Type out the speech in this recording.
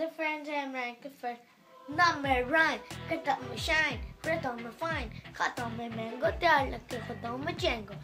Hello friends, I'm ranked Not Number rhyme, cut up my shine, breath on my fine, cut on my mango, tell like cut खुदा my jango.